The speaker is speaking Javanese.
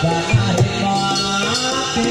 Bapak di kolak di